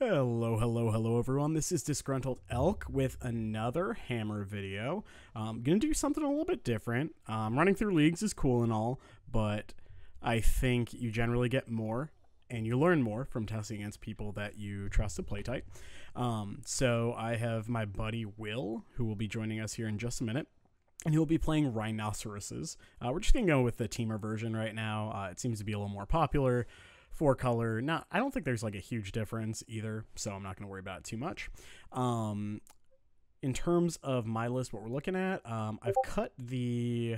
Hello, hello, hello, everyone. This is Disgruntled Elk with another Hammer video. I'm going to do something a little bit different. Um, running through leagues is cool and all, but I think you generally get more and you learn more from testing against people that you trust to play tight. Um, so I have my buddy Will, who will be joining us here in just a minute. And he'll be playing rhinoceroses. Uh, we're just gonna go with the Temur version right now. Uh, it seems to be a little more popular four color. Not, I don't think there's like a huge difference either, so I'm not going to worry about it too much. Um, in terms of my list, what we're looking at, um, I've cut the,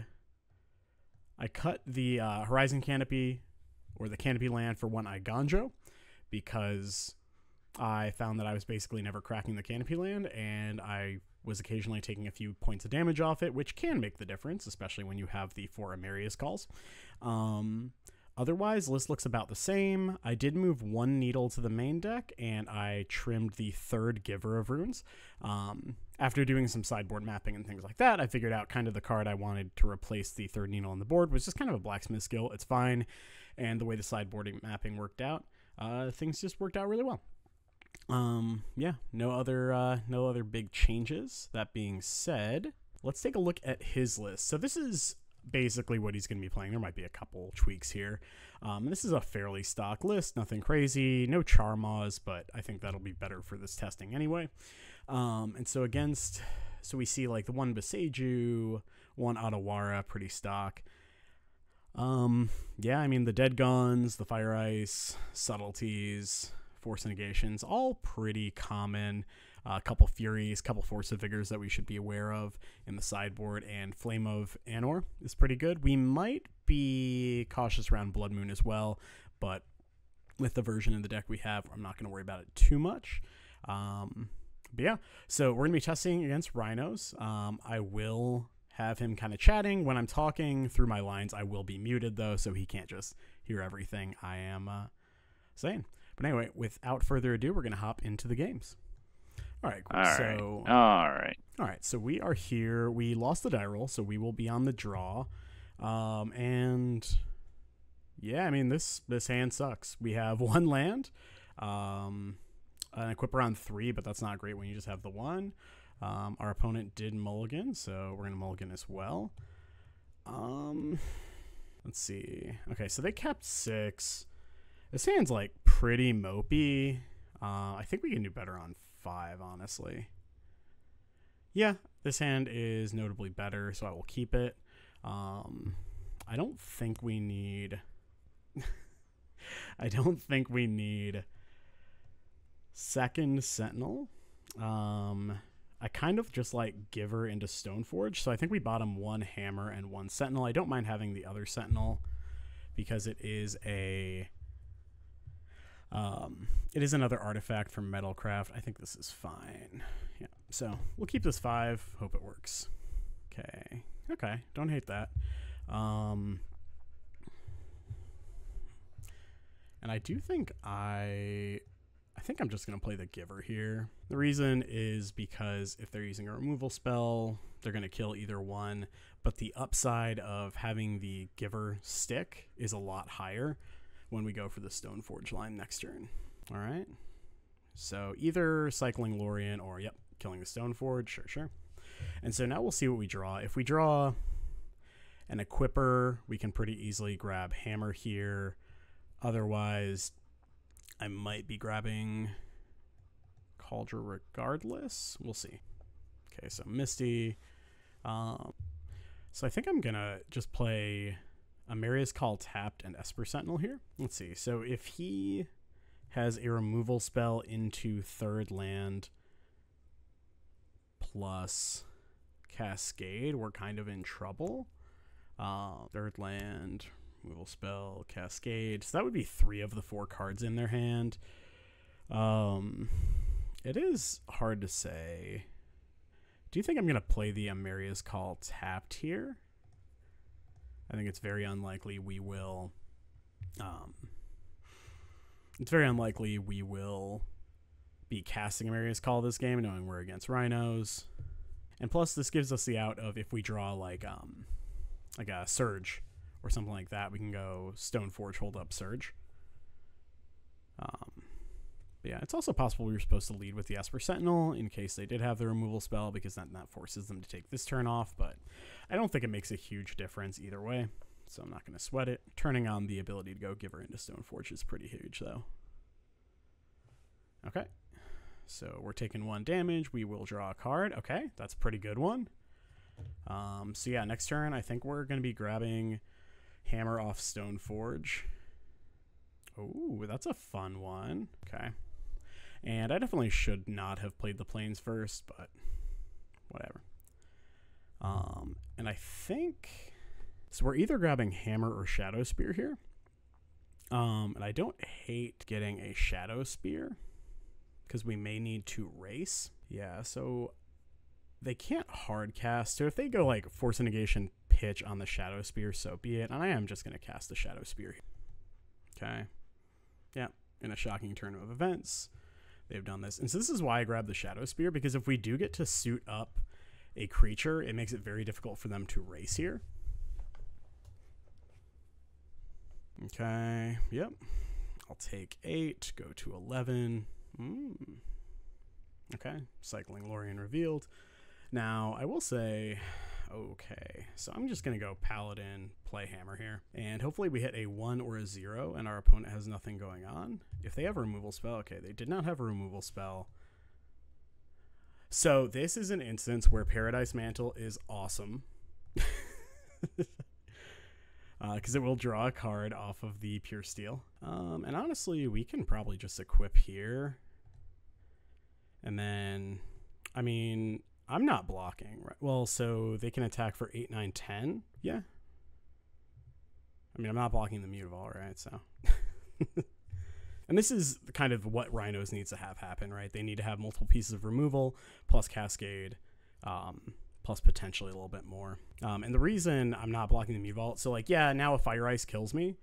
I cut the uh, Horizon Canopy or the Canopy Land for one Eiganjo because I found that I was basically never cracking the Canopy Land, and I was occasionally taking a few points of damage off it, which can make the difference, especially when you have the four Emeria's calls. Um, Otherwise, list looks about the same. I did move one needle to the main deck, and I trimmed the third Giver of Runes. Um, after doing some sideboard mapping and things like that, I figured out kind of the card I wanted to replace the third needle on the board was just kind of a blacksmith skill. It's fine, and the way the sideboarding mapping worked out, uh, things just worked out really well. Um, yeah, no other uh, no other big changes. That being said, let's take a look at his list. So this is basically what he's going to be playing. There might be a couple tweaks here. Um, this is a fairly stock list, nothing crazy, no Charmaws, but I think that'll be better for this testing anyway. Um, and so against, so we see like the one Boseiju, one Otawara, pretty stock. Um, yeah, I mean the dead guns, the fire ice, subtleties, force negations, all pretty common a couple Furies, couple Force of Vigors that we should be aware of in the sideboard, and Flame of Anor is pretty good. We might be cautious around Blood Moon as well, but with the version of the deck we have, I'm not going to worry about it too much. Um, but yeah, so we're going to be testing against Rhinos. Um, I will have him kind of chatting when I'm talking through my lines. I will be muted though, so he can't just hear everything I am uh, saying. But anyway, without further ado, we're going to hop into the games. All right. Cool. All so, right. All right. All right. So we are here. We lost the die roll, so we will be on the draw. Um, and yeah, I mean this this hand sucks. We have one land, um, an equiper on three, but that's not great when you just have the one. Um, our opponent did mulligan, so we're gonna mulligan as well. Um, let's see. Okay, so they kept six. This hand's like pretty mopey. Uh, I think we can do better on five, honestly. Yeah, this hand is notably better, so I will keep it. Um, I don't think we need. I don't think we need second Sentinel. Um, I kind of just like Giver into Stoneforge, so I think we bottom one Hammer and one Sentinel. I don't mind having the other Sentinel because it is a um, it is another artifact from Metalcraft. I think this is fine. Yeah, so we'll keep this five. Hope it works. Okay. Okay, don't hate that. Um, and I do think I I think I'm just going to play the Giver here. The reason is because if they're using a removal spell, they're going to kill either one, but the upside of having the Giver stick is a lot higher when we go for the Stoneforge line next turn. All right. So either cycling Lorien or, yep, killing the Stoneforge. Sure, sure. And so now we'll see what we draw. If we draw an Equiper, we can pretty easily grab Hammer here. Otherwise, I might be grabbing Kaldra regardless. We'll see. Okay, so Misty. Um, so I think I'm going to just play Emeria's Call tapped and Esper Sentinel here. Let's see. So if he has a removal spell into third land plus Cascade, we're kind of in trouble. Uh, third land, removal spell, Cascade. So that would be three of the four cards in their hand. Um, it is hard to say. Do you think I'm going to play the Emeria's Call tapped here? I think it's very unlikely we will. Um, it's very unlikely we will be casting a Emeria's Call this game, knowing we're against Rhinos. And plus, this gives us the out of if we draw like um, like a Surge or something like that, we can go Stoneforge, hold up Surge. Um, Yeah, it's also possible we were supposed to lead with the Esper Sentinel in case they did have the removal spell, because then that forces them to take this turn off, but I don't think it makes a huge difference either way, so I'm not going to sweat it. Turning on the ability to go Giver into Stoneforge is pretty huge, though. Okay, so we're taking one damage. We will draw a card. Okay, that's a pretty good one. Um, so yeah, next turn, I think we're going to be grabbing Hammer off Stoneforge. Oh, that's a fun one. Okay. And I definitely should not have played the planes first, but whatever. Um, and I think so. We're either grabbing Hammer or Shadow Spear here. Um, and I don't hate getting a Shadow Spear because we may need to race. Yeah, so they can't hard cast. So if they go like Force Negation pitch on the Shadow Spear, so be it. And I am just going to cast the Shadow Spear. Okay. Yeah, in a shocking turn of events they've done this. And so this is why I grabbed the Shadow Spear, because if we do get to suit up a creature, it makes it very difficult for them to race here. Okay, yep. I'll take 8, go to 11. Mm. Okay, cycling Lorien revealed. Now, I will say Okay, so I'm just going to go Paladin, play Hammer here. And hopefully we hit a 1 or a 0 and our opponent has nothing going on. If they have a removal spell, okay, they did not have a removal spell. So this is an instance where Paradise Mantle is awesome. Because uh, it will draw a card off of the Pure Steel. Um, and honestly, we can probably just equip here. And then, I mean, I'm not blocking. Right? Well, so they can attack for 8, 9, 10. Yeah. I mean, I'm not blocking the Mutavault, right? So. and this is kind of what Rhinos needs to have happen, right? They need to have multiple pieces of removal plus Cascade, um, plus potentially a little bit more. Um, and the reason I'm not blocking the Mutavault, so like, yeah, now a Fire Ice kills me.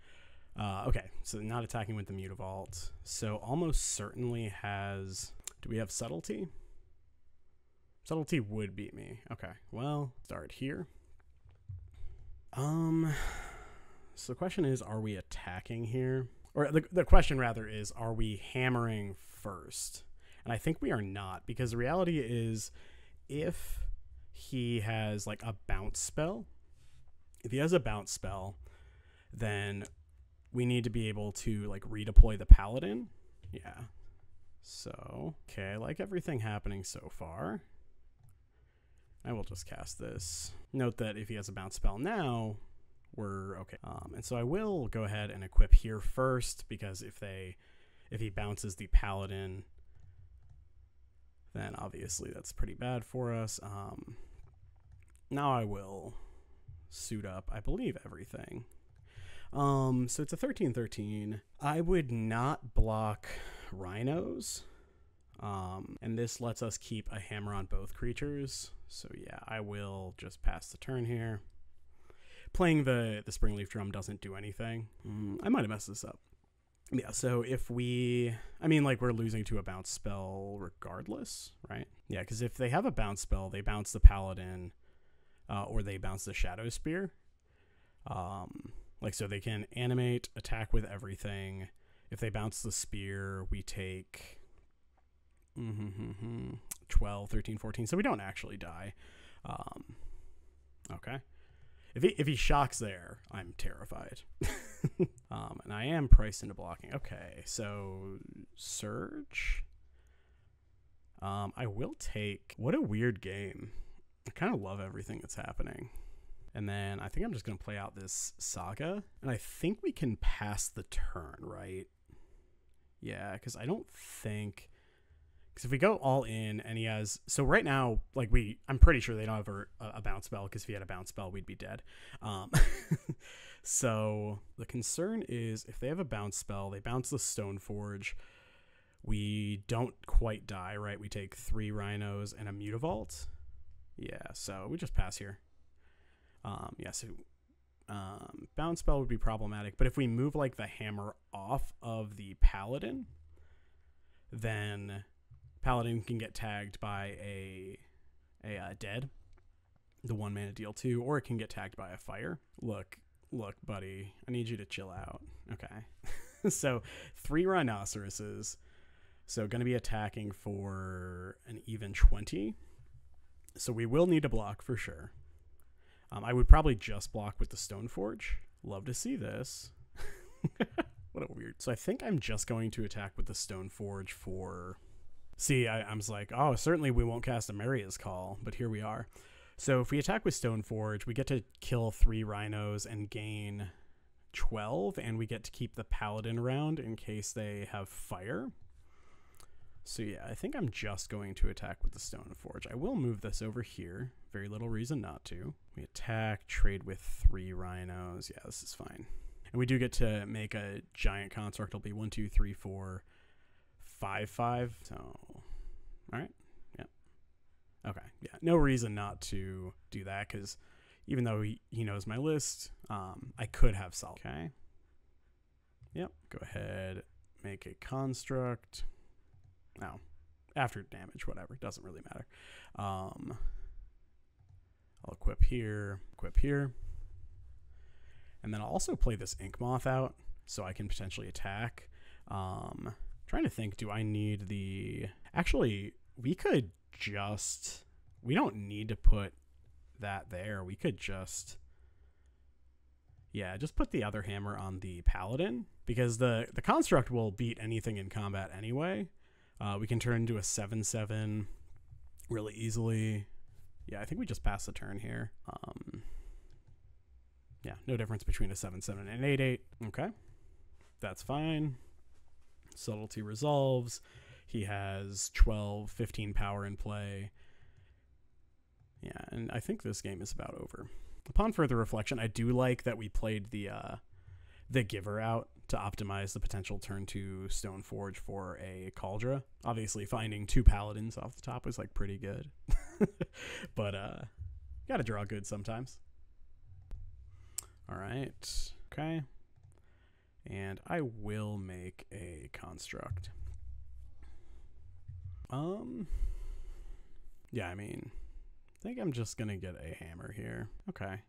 Uh, okay, so not attacking with the Mutavault. So almost certainly has. Do we have Subtlety? Subtlety would beat me. Okay, well, start here. Um, so the question is, are we attacking here? Or the, the question rather is, are we hammering first? And I think we are not, because the reality is, if he has like a bounce spell, if he has a bounce spell, then we need to be able to like redeploy the paladin. Yeah. So, okay, like everything happening so far. I will just cast this. Note that if he has a bounce spell now, we're okay. Um, and so I will go ahead and equip here first because if they, if he bounces the paladin, then obviously that's pretty bad for us. Um, now I will suit up, I believe, everything. Um, so it's a 13-13. I would not block rhinos. Um, and this lets us keep a hammer on both creatures. So yeah, I will just pass the turn here. Playing the, the Springleaf Drum doesn't do anything. Mm, I might have messed this up. Yeah, so if we, I mean, like we're losing to a bounce spell regardless, right? Yeah, because if they have a bounce spell, they bounce the Paladin, uh, or they bounce the Shadow Spear. Um, like so they can animate, attack with everything. If they bounce the spear, we take mm-hmm, 12, 13, 14. So we don't actually die. Um, okay. If he, if he shocks there, I'm terrified. um, and I am priced into blocking. Okay, so Surge. Um, I will take. What a weird game. I kind of love everything that's happening. And then I think I'm just going to play out this saga. And I think we can pass the turn, right? Yeah, because I don't think because if we go all in and he has, so right now, like we, I'm pretty sure they don't have a, a bounce spell because if he had a bounce spell, we'd be dead. Um, so the concern is if they have a bounce spell, they bounce the Stone Forge. We don't quite die, right? We take three rhinos and a mutavault. Yeah, so we just pass here. Um, yeah, so um, bounce spell would be problematic, but if we move like the hammer off of the paladin, then Paladin can get tagged by a a uh, dead, the one mana deal too, or it can get tagged by a fire. Look, look, buddy, I need you to chill out. Okay, so three rhinoceroses. So going to be attacking for an even 20. So we will need to block for sure. Um, I would probably just block with the stone forge. Love to see this. what a weird. So I think I'm just going to attack with the stone forge for. See, I, I was like, oh, certainly we won't cast Emeria's Call, but here we are. So if we attack with Stoneforge, we get to kill three rhinos and gain 12, and we get to keep the Paladin around in case they have fire. So yeah, I think I'm just going to attack with the Stone Forge. I will move this over here. Very little reason not to. We attack, trade with three rhinos. Yeah, this is fine. And we do get to make a giant construct. It'll be one, two, three, four, five, five. So, all right. yep, Okay. Yeah. No reason not to do that because even though he, he knows my list, um, I could have solved. Okay. Yep. Go ahead. Make a construct. No, after damage, whatever. Doesn't really matter. Um, I'll equip here, equip here. And then I'll also play this Ink Moth out so I can potentially attack. Um, trying to think, do I need the... Actually, we could just... We don't need to put that there. We could just... Yeah, just put the other hammer on the paladin because the the construct will beat anything in combat anyway. Uh, we can turn into a 7 7 really easily. Yeah, I think we just pass the turn here. Um, yeah, no difference between a 7 7 and an 8 8. Okay, that's fine. Subtlety resolves. He has 12, 15 power in play. Yeah, and I think this game is about over. Upon further reflection, I do like that we played the uh, the giver out to optimize the potential turn to Stone Forge for a Kaldra. Obviously, finding two paladins off the top was like pretty good, but uh, gotta draw good sometimes. All right, okay, and I will make a construct. Um, yeah, I mean, I think I'm just gonna get a hammer here. Okay.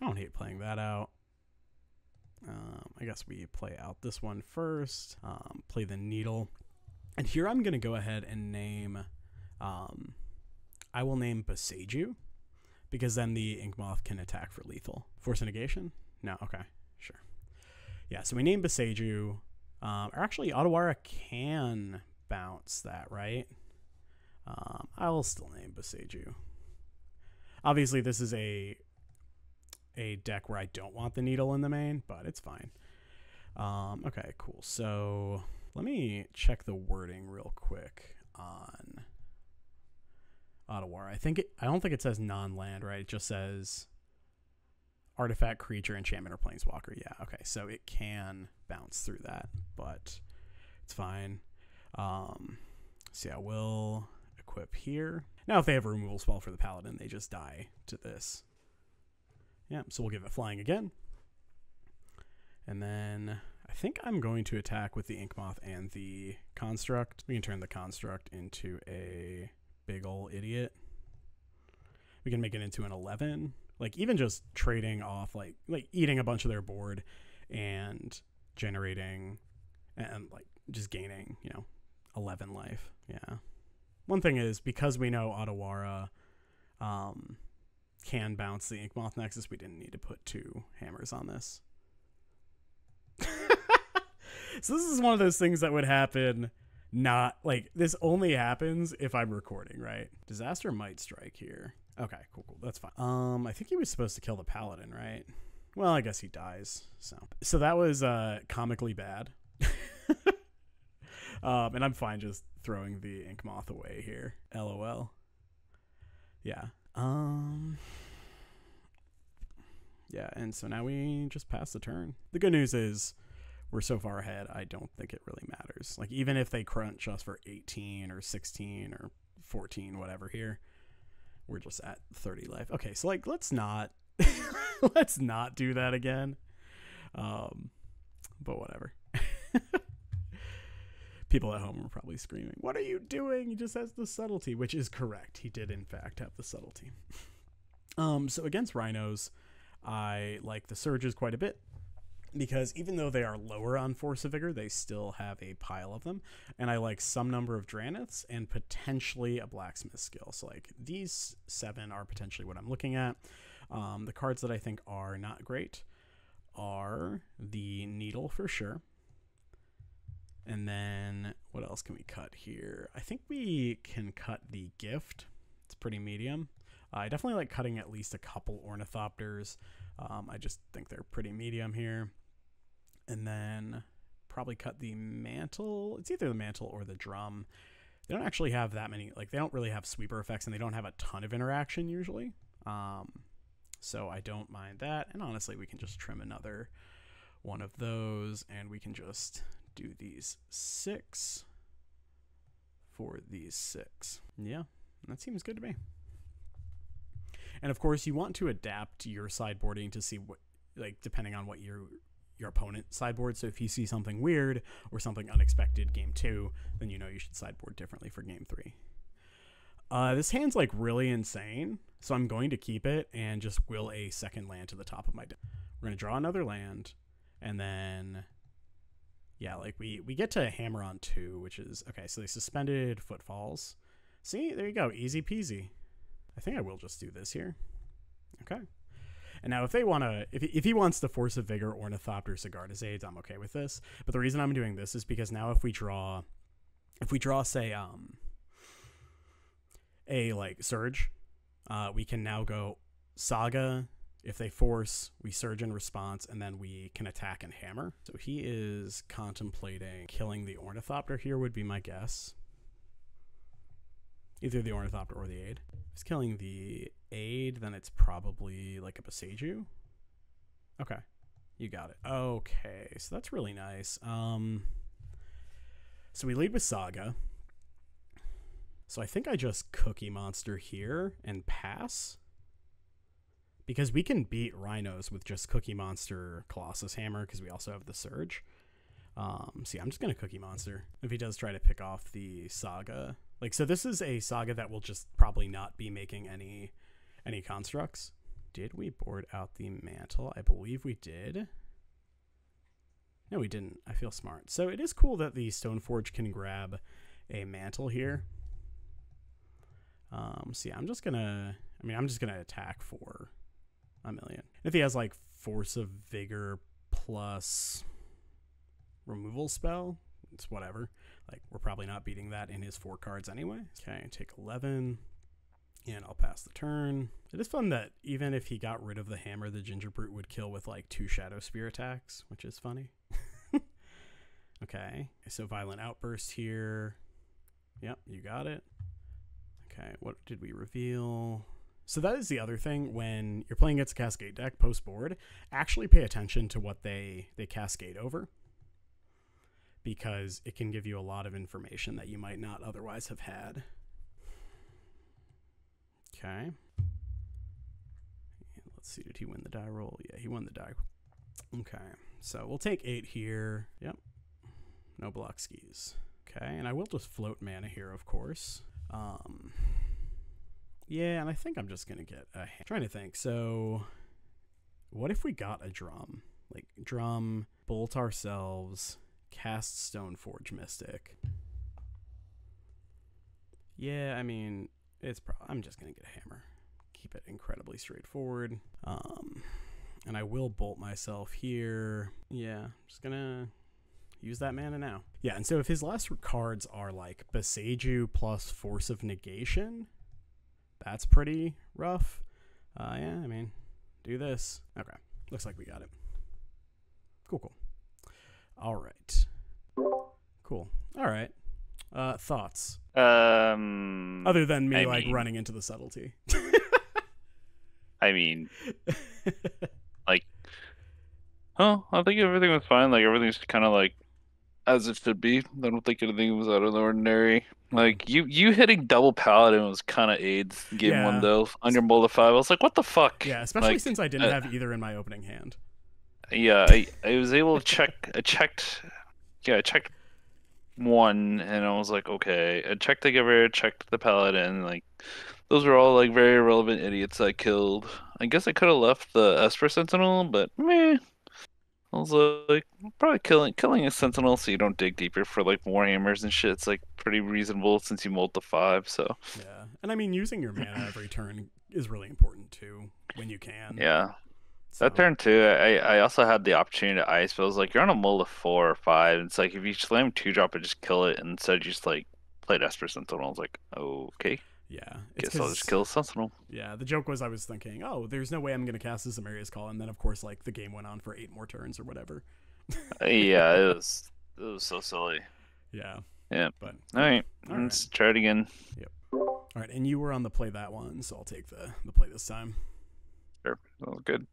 I don't hate playing that out. Um, I guess we play out this one first. Um, play the needle. And here I'm to go ahead and name, um, I will name Boseiju because then the Inkmoth can attack for lethal. Force negation? No, okay. Yeah, so we name Boseiju. Um, or actually, Otawara can bounce that, right? Um, I'll still name Boseiju. Obviously, this is a a deck where I don't want the needle in the main, but it's fine. Um, okay, cool. So let me check the wording real quick on Otawara. I think it, I don't think it says non-land, right? It just says artifact, creature, enchantment, or planeswalker. Yeah, okay. So it can bounce through that, but it's fine. Um, so yeah, we'll equip here. Now, if they have a removal spell for the paladin, they just die to this. Yeah, so we'll give it flying again. And then I think I'm going to attack with the Inkmoth and the Construct. We can turn the Construct into a big ol' idiot. We can make it into an 11. Like, even just trading off, like, like eating a bunch of their board and generating and, like, just gaining, you know, 11 life. Yeah. One thing is, because we know Otawara, um, can bounce the Inkmoth Nexus, we didn't need to put two hammers on this. so this is one of those things that would happen not like this only happens if I'm recording, right? Disaster might strike here. Okay, cool, cool. That's fine. Um, I think he was supposed to kill the paladin, right? Well, I guess he dies. So, so that was uh comically bad. um, and I'm fine just throwing the ink moth away here. LOL. Yeah. Um. Yeah, and so now we just pass the turn. The good news is we're so far ahead, I don't think it really matters. Like, even if they crunch us for 18 or 16 or 14, whatever here, we're just at 30 life. Okay, so, like, let's not. let's not do that again. Um, but whatever. People at home are probably screaming, What are you doing? He just has the subtlety, which is correct. He did, in fact, have the subtlety. Um, so against rhinos, I like the surges quite a bit. Because even though they are lower on Force of Vigor, they still have a pile of them. And I like some number of Dranniths and potentially a Blacksmith skill. So, like, these seven are potentially what I'm looking at. Um, the cards that I think are not great are the Needle for sure. And then what else can we cut here? I think we can cut the Gift. It's pretty medium. I definitely like cutting at least a couple Ornithopters. Um, I just think they're pretty medium here. And then probably cut the mantle. It's either the mantle or the drum. They don't actually have that many, like, they don't really have sweeper effects and they don't have a ton of interaction usually. Um, so I don't mind that. And honestly, we can just trim another one of those and we can just do these six for these six. Yeah, that seems good to me. And of course, you want to adapt your sideboarding to see what, like, depending on what your your opponent sideboard. So if you see something weird or something unexpected game two, then you know you should sideboard differently for game three. Uh, this hand's like really insane, so I'm going to keep it and just will a second land to the top of my deck. We're gonna draw another land, and then yeah, like we we get to hammer on two, which is okay. So they suspended footfalls. See, there you go, easy peasy. I think I will just do this here. Okay. And now if they want to, if, if he wants the Force of Vigor, Ornithopter, Sigarda's Aid, I'm okay with this. But the reason I'm doing this is because now if we draw, if we draw, say, um, a, like, Surge, uh, we can now go Saga. If they force, we Surge in response, and then we can attack and hammer. So he is contemplating killing the Ornithopter here would be my guess. Either the Ornithopter or the Aid. If it's killing the Aid, then it's probably like a Boseiju. Okay. You got it. Okay, so that's really nice. Um, so we lead with Saga. So I think I just Cookie Monster here and pass. Because we can beat Rhinos with just Cookie Monster Colossus Hammer because we also have the Surge. Um, see, I'm just going to Cookie Monster. If he does try to pick off the Saga, like, so this is a saga that will just probably not be making any any constructs. Did we board out the mantle? I believe we did. No, we didn't. I feel smart. So it is cool that the Stoneforge can grab a mantle here. Um, see, I'm just gonna. I mean, I'm just gonna attack for a million. If he has like Force of Vigor plus removal spell, it's whatever. Like, we're probably not beating that in his four cards anyway. Okay, take 11, and I'll pass the turn. It is fun that even if he got rid of the hammer, the Ginger Brute would kill with like two Shadow Spear attacks, which is funny. okay, so Violent Outburst here. Yep, you got it. Okay, what did we reveal? So that is the other thing when you're playing against a Cascade deck post board, actually pay attention to what they they cascade over because it can give you a lot of information that you might not otherwise have had. Okay. Let's see, did he win the die roll? Yeah, he won the die. Okay, so we'll take eight here. Yep. No block skis. Okay, and I will just float mana here, of course. Um, yeah, and I think I'm just gonna get a. I'm trying to think. So, what if we got a drum? Like drum, bolt ourselves, cast Stoneforge Mystic. Yeah, I mean, it's. Pro- I'm just gonna get a hammer. Keep it incredibly straightforward. Um, and I will bolt myself here. Yeah, I'm just gonna use that mana now. Yeah, and so if his last cards are like Boseiju plus Force of Negation, that's pretty rough. Uh, yeah, I mean, do this. Okay, looks like we got it. Cool, cool. All right. Cool. All right. Uh, thoughts? Um, Other than me I like mean- running into the subtlety. I mean, like, oh, I think everything was fine. Like everything's kind of like as it should be. I don't think anything was out of the ordinary. Like you, you hitting double paladin was kind of aids game Yeah. one though on your mold of five. I was like, what the fuck? yeah, especially Like, since I didn't uh, have either in my opening hand. Yeah, I, I was able to check. I checked. Yeah, I checked one, and I was like, okay. I checked the giver, checked the paladin. Like, those were all like very irrelevant idiots I killed. I guess I could have left the Esper Sentinel, but meh. I was like, probably killing killing a sentinel so you don't dig deeper for like warhammers and shit. It's like pretty reasonable since you mold the five. So Yeah, and I mean using your mana every turn is really important too when you can. yeah, So, that turn too. I I also had the opportunity to ice, but I was like, you're on a mold of four or five. It's like if you slam two drop it, just kill it, and instead just like play Esper Sentinel. I was like, okay, Yeah, guess I'll just kill Sentinel. Yeah, the joke was I was thinking, oh, there's no way I'm gonna cast this Emeria's Call, and then of course like the game went on for eight more turns or whatever. Uh, yeah, it was it was so silly. Yeah. Yeah. But All right, All right. let's try it again. Yep. All right, and you were on the play that one, so I'll take the the play this time. Sure, that good.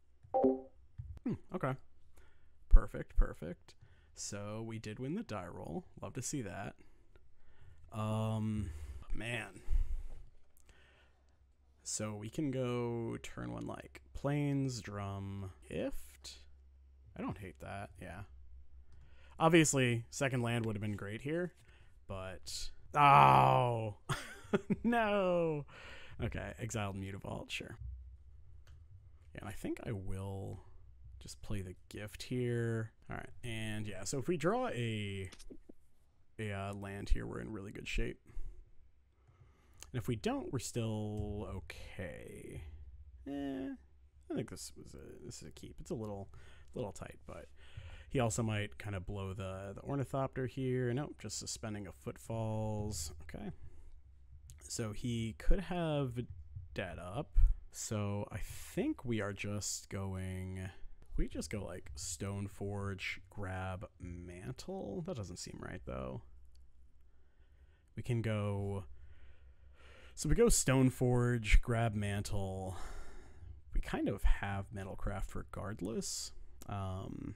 Hmm, okay. Perfect, perfect. So we did win the die roll. Love to see that. Um, man. So we can go turn one like planes, drum, gift. I don't hate that. Yeah. Obviously, second land would have been great here, but oh no. Okay, exiled Mutavault, sure. Yeah, and I think I will just play the gift here. All right, and yeah, so if we draw a a uh, land here, we're in really good shape. And if we don't, we're still okay. Eh, I think this was a this is a keep. It's a little little tight, but he also might kind of blow the the ornithopter here. Nope, just suspending a footfalls. Okay. So he could have dead up. So I think we are just going. We just go like Stone Forge, grab Mantle. That doesn't seem right though. We can go. So we go Stone Forge, grab Mantle. We kind of have Metalcraft regardless. Um,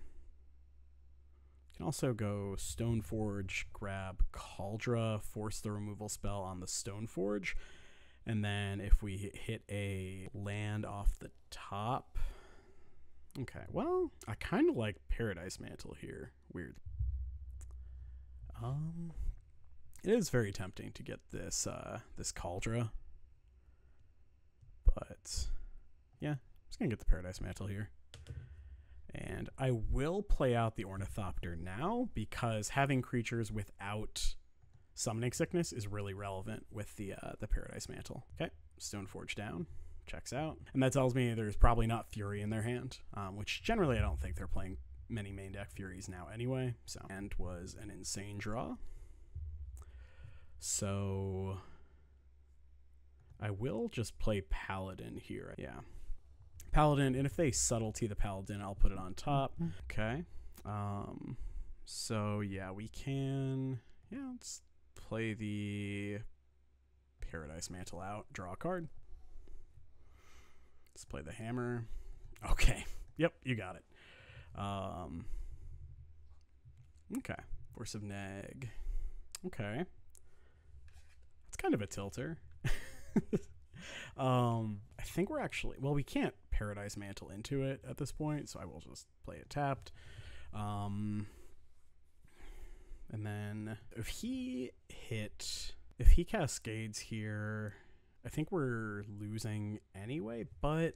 can also go Stone Forge, grab Kaldra, force the removal spell on the Stone Forge. And then if we hit a land off the top. Okay, well, I kind of like Paradise Mantle here. Weird. Um, it is very tempting to get this uh this Kaldra. But yeah, I'm just gonna get the Paradise Mantle here. And I will play out the Ornithopter now because having creatures without summoning sickness is really relevant with the uh, the Paradise Mantle. Okay, Stoneforge down, checks out, and that tells me there's probably not Fury in their hand, um, which generally I don't think they're playing many main deck Furies now anyway. So and was an insane draw. So I will just play Paladin here. Yeah. Paladin, and if they subtlety the Paladin, I'll put it on top. Okay. Um so yeah, we can yeah, let's play the Paradise Mantle out, draw a card. Let's play the hammer. Okay. Yep, you got it. Um Okay. Force of Neg. Okay. It's kind of a tilter. um, I think we're actually well, we can't Paradise Mantle into it at this point, so I will just play it tapped. Um, and then if he hit, if he cascades here, I think we're losing anyway. But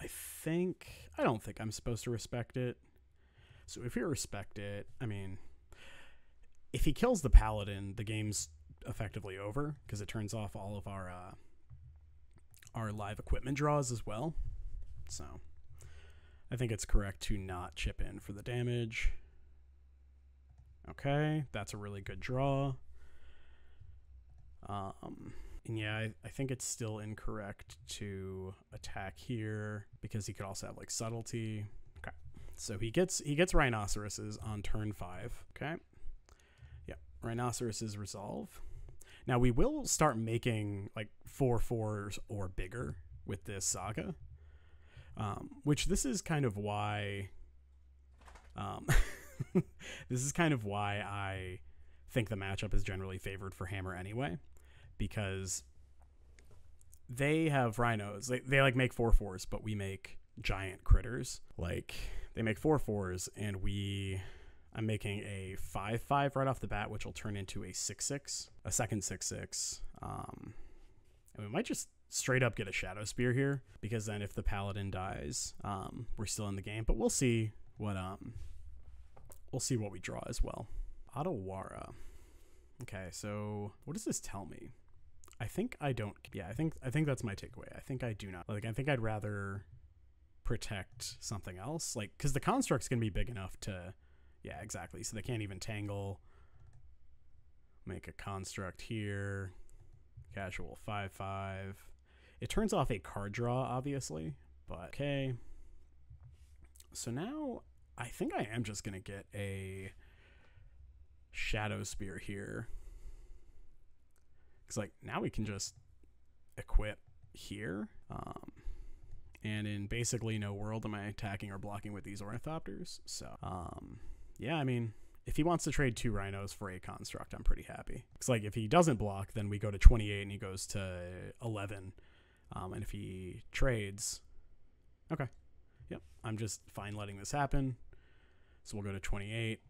I think I don't think I'm supposed to respect it. So if you respect it, I mean, if he kills the paladin, the game's effectively over because it turns off all of our uh, our live equipment draws as well. So I think it's correct to not chip in for the damage. Okay, that's a really good draw. Um, and yeah, I, I think it's still incorrect to attack here because he could also have like subtlety. Okay, so he gets he gets rhinoceroses on turn five. Okay, yeah, rhinoceroses resolve. Now we will start making like four fours or bigger with this saga, um, which this is kind of why. Um, this is kind of why I think the matchup is generally favored for Hammer anyway, because they have rhinos. They they like make four fours, but we make giant critters. Like they make four fours, and we I'm making a five five right off the bat, which will turn into a six six, a second six six. Um, and we might just straight up get a shadow spear here because then if the paladin dies, um, we're still in the game. But we'll see. what um we'll see what we draw as well. Otawara. Okay, so what does this tell me? I think I don't yeah, I think I think that's my takeaway. I think I do not like I think I'd rather protect something else. Like cuz the construct's going to be big enough to yeah, exactly. So they can't even tangle. Make a construct here. Casual 5 5. It turns off a card draw, obviously, but okay. So now I think I am just going to get a Shadow Spear here. Because, like, now we can just equip here. Um, and in basically no world am I attacking or blocking with these Ornithopters. So, um, yeah, I mean, if he wants to trade two rhinos for a construct, I'm pretty happy. It's like if he doesn't block, then we go to 28 and he goes to 11. Um, and if he trades, okay, yep, I'm just fine letting this happen. So we'll go to 28.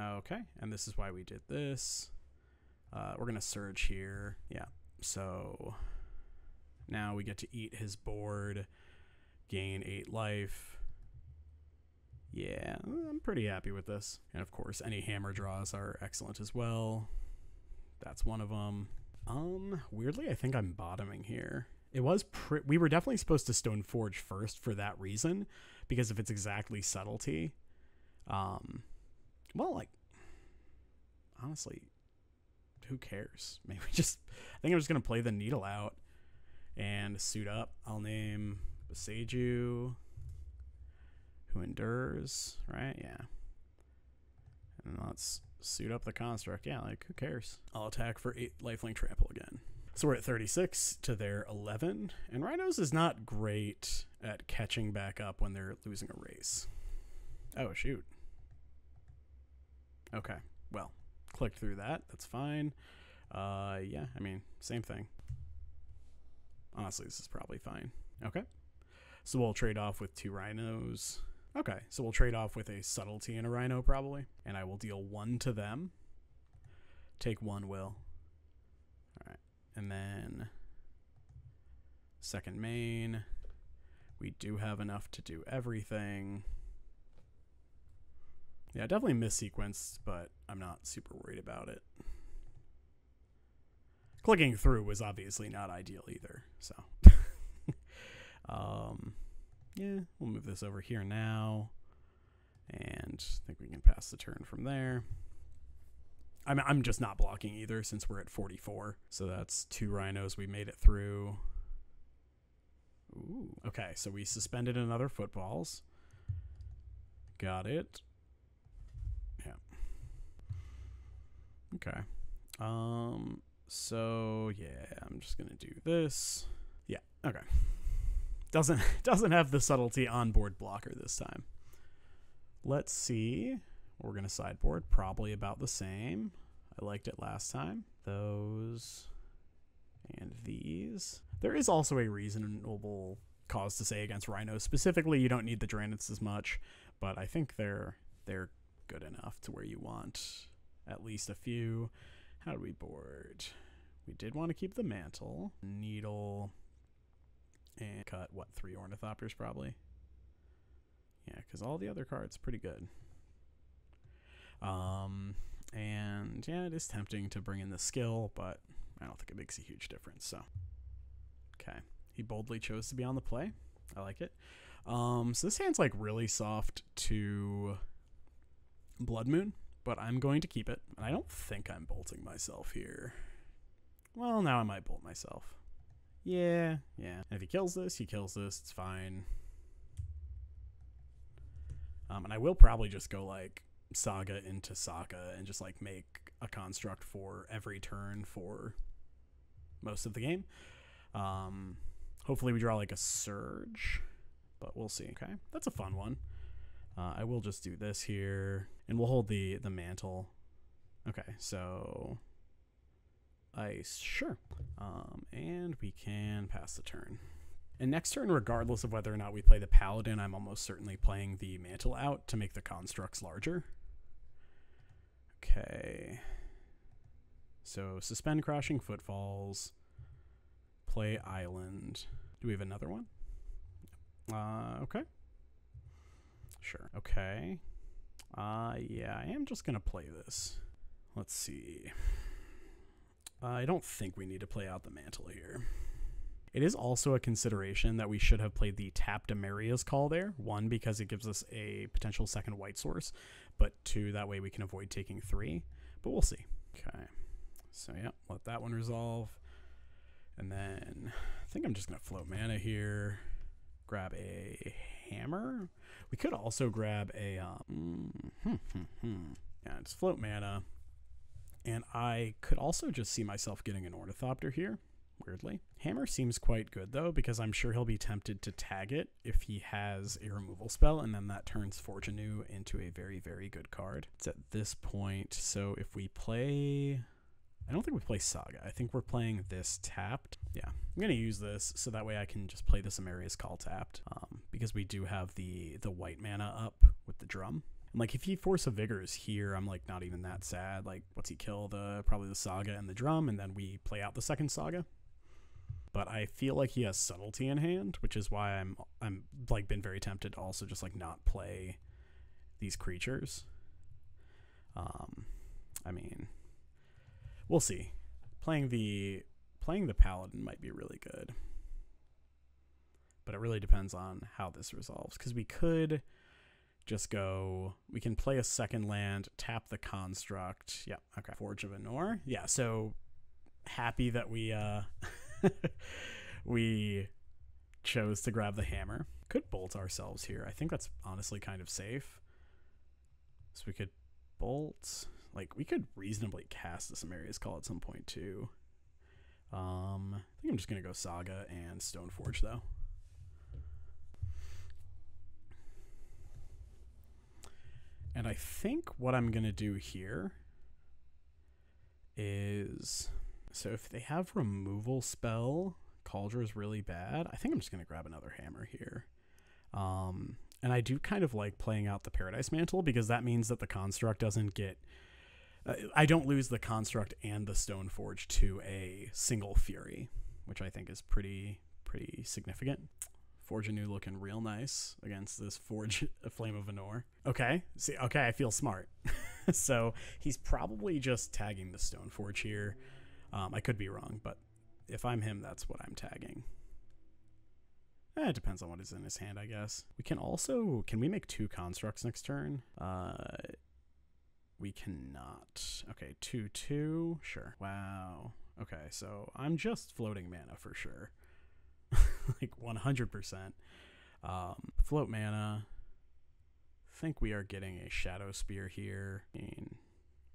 Okay, and this is why we did this. Uh, we're gonna surge here. Yeah, so now we get to eat his board, gain eight life. Yeah, I'm pretty happy with this. And of course, any hammer draws are excellent as well. That's one of them. Um, weirdly, I think I'm bottoming here. It was we were definitely supposed to stone forge first for that reason, because if it's exactly subtlety, um, well, like honestly, who cares? Maybe just I think I'm just gonna play the needle out and suit up. I'll name Boseiju who endures, right? Yeah. And let's suit up the construct. Yeah, like who cares? I'll attack for 8 lifelink trample again. So we're at 36 to their 11, and Rhinos is not great at catching back up when they're losing a race. Oh, shoot. Okay, clicked through that. That's fine. Uh, yeah, I mean, same thing. Honestly, this is probably fine. Okay. So we'll trade off with two rhinos. Okay, so we'll trade off with a subtlety and a rhino probably, and I will deal one to them. Take one will. All right, and then second main. We do have enough to do everything. Yeah, definitely missequenced, but I'm not super worried about it. Clicking through was obviously not ideal either, so. um, yeah, we'll move this over here now. And I think we can pass the turn from there. I'm, I'm just not blocking either since we're at 44. So that's two rhinos we made it through. Ooh, okay, so we suspended another footfalls. Got it. Okay. Um, so yeah, I'm just gonna do this. Yeah, okay. Doesn't doesn't have the subtlety onboard blocker this time. Let's see. We're gonna sideboard probably about the same. I liked it last time. Those and these. There is also a reasonable cause to say against Rhino. Specifically, you don't need the Dranniths as much, but I think they're they're good enough to where you want at least a few. How do we board? We did want to keep the mantle. Needle and cut what three ornithopters probably. Yeah, because all the other cards pretty good. Um, and yeah, it is tempting to bring in the skill, but I don't think it makes a huge difference. So, okay, he boldly chose to be on the play. I like it. Um, so this hand's like really soft to Blood Moon, but I'm going to keep it. And I don't think I'm bolting myself here. Well, now I might bolt myself. Yeah, yeah. if he kills this, he kills this. It's fine. Um, and I will probably just go like Saga into Saga and just like make a construct for every turn for most of the game. Um, hopefully we draw like a Surge, but we'll see. Okay, that's a fun one. Uh, I will just do this here, and we'll hold the the mantle. Okay, so ice, sure. Um, and we can pass the turn. And next turn, regardless of whether or not we play the paladin, I'm almost certainly playing the mantle out to make the constructs larger. Okay. So suspend crashing footfalls. Play island. Do we have another one? Uh, okay. Sure. Okay. Uh, yeah, I am just gonna play this. Let's see. I don't think we need to play out the mantle here. It is also a consideration that we should have played the tapped Emeria's call there. One, because it gives us a potential second white source, but two, that way we can avoid taking three. But we'll see. Okay. So, yeah, let that one resolve. And then I think I'm just going to float mana here. Grab a hammer. We could also grab a. Um, hmm, hmm, hmm. Yeah, just float mana. And I could also just see myself getting an Ornithopter here, weirdly. Hammer seems quite good, though, because I'm sure he'll be tempted to tag it if he has a removal spell, and then that turns Forge Anew into a very, very good card. It's at this point, so if we play... I don't think we play Saga. I think we're playing this tapped. Yeah, I'm gonna use this so that way I can just play the Emeria's Call tapped, um, because we do have the the white mana up with the drum. And like if he force a vigors here, I'm like not even that sad. Like what's he kill? The probably the saga and the drum, and then we play out the second saga. But I feel like he has subtlety in hand, which is why I'm I'm like been very tempted to also just like not play these creatures. Um, I mean, we'll see. Playing the playing the paladin might be really good, but it really depends on how this resolves because we could just go we can play a second land tap the construct. Yeah okay. Forge of Anor. Yeah so happy that we uh we chose to grab the hammer. Could bolt ourselves here. I think that's honestly kind of safe. So we could bolt. Like we could reasonably cast this Emeria's call at some point too. Um i think i'm just gonna go saga and stoneforge though And I think what I'm going to do here is so if they have removal spell, Kaldra is really bad. I think I'm just going to grab another hammer here. Um, and I do kind of like playing out the Paradise Mantle because that means that the construct doesn't get. Uh, I don't lose the construct and the Stone Forge to a single Fury, which I think is pretty pretty significant. Forge Anew looking real nice against this Forge a Flame of Anor. Okay, see, okay, I feel smart. so he's probably just tagging the Stone Forge here. Um, I could be wrong, but if I'm him, that's what I'm tagging. Eh, it depends on what is in his hand, I guess. We can also, can we make two constructs next turn? Uh, we cannot. Okay, 2 2. Sure. Wow. Okay, so I'm just floating mana for sure. like 100%. Um, float mana. think we are getting a Shadow Spear here. I mean,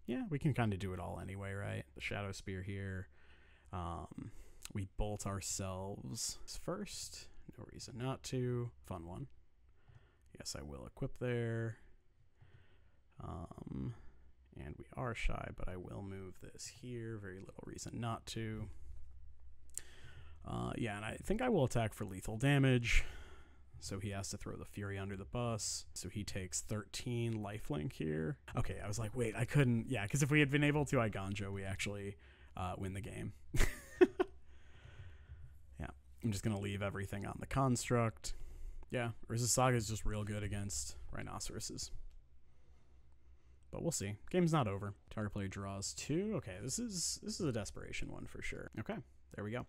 yeah, we can kind of do it all anyway, right? The Shadow Spear here. Um, we bolt ourselves first. No reason not to. Fun one. Yes, I will equip there. Um, and we are shy, but I will move this here. Very little reason not to. Uh, yeah, and I think I will attack for lethal damage. So he has to throw the Fury under the bus. So he takes 13 lifelink here. Okay, I was like, wait, I couldn't. Yeah, because if we had been able to Eiganjo, we actually uh, win the game. yeah, I'm just going to leave everything on the construct. Yeah, Urza Saga is just real good against rhinoceroses. But we'll see. Game's not over. Target player draws two. Okay, this is this is a desperation one for sure. Okay, there we go.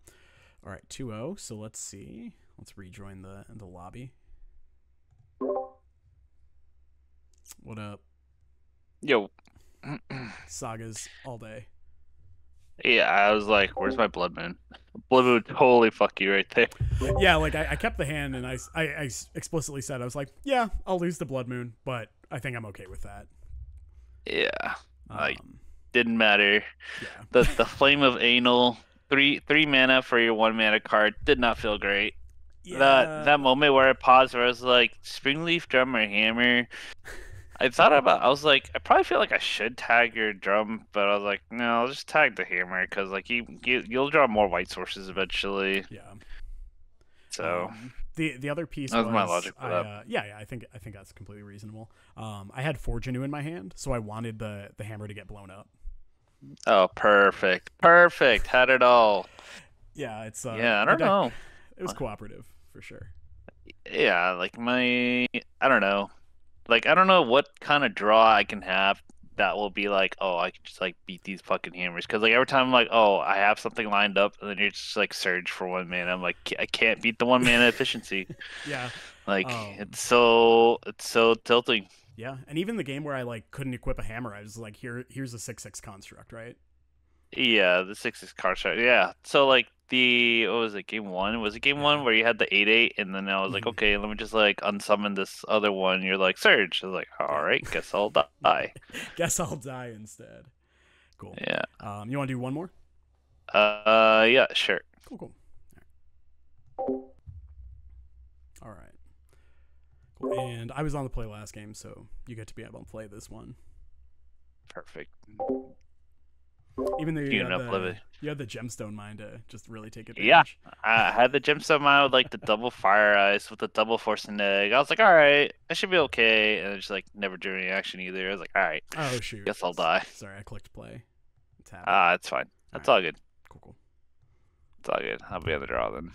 All right, 2-0. So let's see. Let's rejoin the the lobby. What up? Yo. Sagas all day. Yeah, I was like, "Where's my blood moon?" Blood moon totally fuck you right there. Yeah, like I, I kept the hand and I, I, I explicitly said I was like, "Yeah, I'll lose the blood moon, but I think I'm okay with that." Yeah, Um, like didn't matter. yeah. The the flame of Anor three three mana for your one mana card did not feel great. yeah. That that moment where I paused, where I was like, Springleaf drum or hammer. I thought about. I was like, I probably feel like I should tag your drum, but I was like, no, I'll just tag the hammer because like you, you you'll draw more white sources eventually. yeah. So Um, the the other piece That was was, my logic for I, that. Uh, yeah, yeah, I think I think that's completely reasonable. Um, I had Forge Anew in my hand, so I wanted the the hammer to get blown up. Oh, perfect, perfect, had it all. Yeah, it's uh, yeah, I don't know. It was cooperative for sure. Yeah, like my, I don't know. like I don't know what kind of draw I can have that will be like, oh, I can just like beat these fucking hammers. Because like every time I'm like, oh, I have something lined up, and then you're just like surge for one man. I'm like, I can't beat the one man efficiency. yeah. Like Um, it's so it's so tilting. Yeah, and even the game where I like couldn't equip a hammer, I was like, here, here's a six six construct, right? Yeah, the six six shot. Yeah. So like the what was it, game one? Was it game one where you had the eight eight and then I was like, Mhm. okay, let me just like unsummon this other one. You're like, Surge. I was like, alright, guess I'll die. Guess I'll die instead. Cool. Yeah. Um, you want to do one more? Uh yeah, sure. Cool, cool. All right. All right. And I was on the play last game, so you get to be able to play this one. Perfect. Even though you, You had the, you had the gemstone mine to just really take advantage. Yeah. I had the gemstone mine with like the double fire ice with the double force and egg. I was like, alright, I should be okay. And it just like never drew any action either. I was like, alright, Oh shoot. guess I'll die. Sorry, I clicked play. It. Ah, it's fine. That's all good. cool, cool. It's all good. I'll be on the draw then.